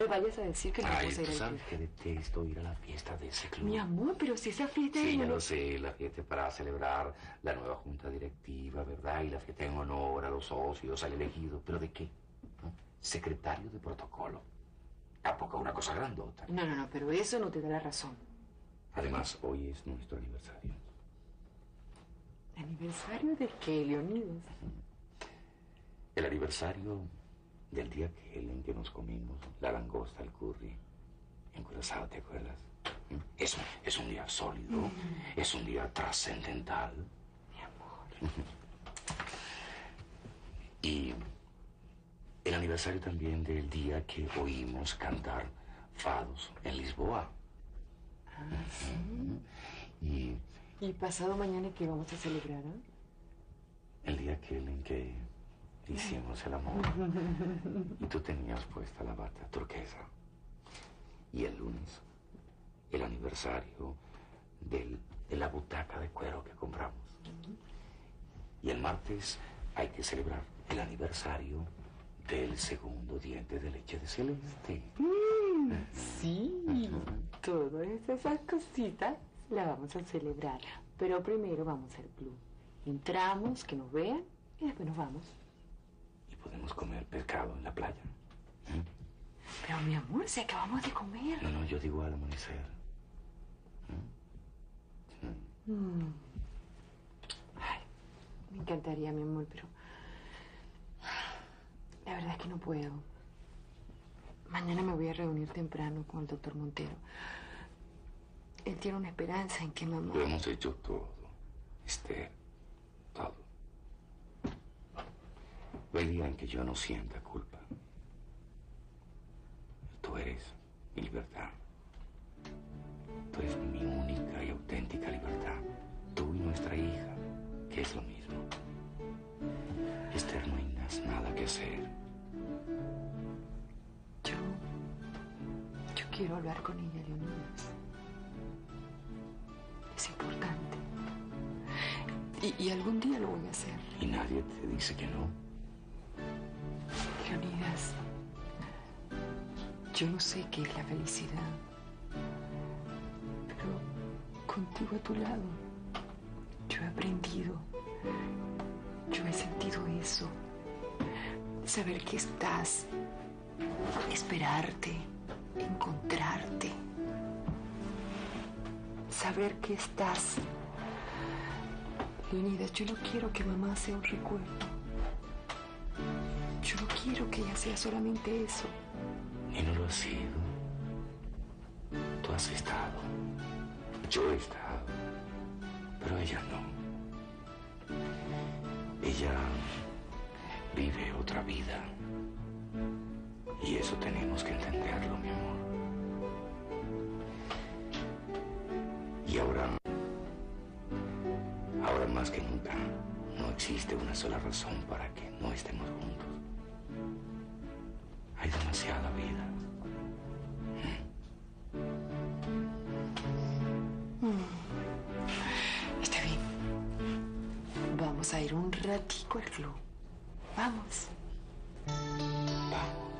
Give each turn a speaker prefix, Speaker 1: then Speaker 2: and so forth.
Speaker 1: me vayas a decir que no vamos a ir
Speaker 2: sabes que detesto ir a la fiesta de ese club.
Speaker 1: Mi amor, pero si esa fiesta es
Speaker 2: Sí, ya lo sé, la fiesta es para celebrar la nueva junta directiva, ¿verdad? Y la fiesta en honor a los socios, al elegido. ¿Pero de qué? ¿No? Secretario de protocolo. Tampoco una cosa grandota.
Speaker 1: No, no, no, pero eso no te da la razón.
Speaker 2: Además, hoy es nuestro aniversario.
Speaker 1: ¿Aniversario de qué, Leonidas?
Speaker 2: El aniversario del día aquel en que nos comimos la langosta al curry en Curazao, ¿te acuerdas? ¿Mm? Es, es un día sólido, es un día trascendental.
Speaker 1: Mi amor.
Speaker 2: Y el aniversario también del día que oímos cantar fados en Lisboa.
Speaker 1: Ah,
Speaker 2: Y
Speaker 1: ¿Y pasado mañana qué vamos a celebrar? ah?
Speaker 2: el día aquel en que hicimos el amor y tú tenías puesta la bata turquesa. Y el lunes, el aniversario del- de la butaca de cuero que compramos. Y el martes hay que celebrar el aniversario del segundo diente de leche de celeste.
Speaker 1: Sí, todas esas cositas las vamos a celebrar. Pero primero vamos al club. Entramos, que nos vean y después nos vamos.
Speaker 2: Pescado en la playa.
Speaker 1: Pero mi amor, si acabamos de comer.
Speaker 2: No, no, yo digo al amanecer.
Speaker 1: Mm. Ay, me encantaría, mi amor, pero la verdad es que no puedo. Mañana me voy a reunir temprano con el doctor Montero. Él tiene una esperanza en que mamá...
Speaker 2: Lo hemos hecho todo, Esther. Todo. El día en que yo no sienta culpa. Tú eres mi libertad. Tú eres mi única y auténtica libertad. Tú y nuestra hija, que es lo mismo. Esther, no hay nada que hacer.
Speaker 1: Yo... Yo quiero hablar con ella, Leonidas. Es importante. Y, y algún día lo voy a hacer.
Speaker 2: Y nadie te dice que no.
Speaker 1: Leonidas, yo no sé qué es la felicidad, pero contigo a tu lado, yo he aprendido, yo he sentido eso, saber que estás, esperarte, encontrarte, saber que estás. Leonidas, yo no quiero que mamá sea un recuerdo. Yo no quiero que ella sea solamente eso.
Speaker 2: Y no lo has sido. Tú has estado. Yo he estado. Pero ella no. Ella vive otra vida. Y eso tenemos que entenderlo, mi amor. Y ahora, ahora más que nunca, no existe una sola razón para que no estemos juntos. Hay demasiada vida.
Speaker 1: Está bien. Vamos a ir un ratico al club. Vamos.
Speaker 2: Vamos.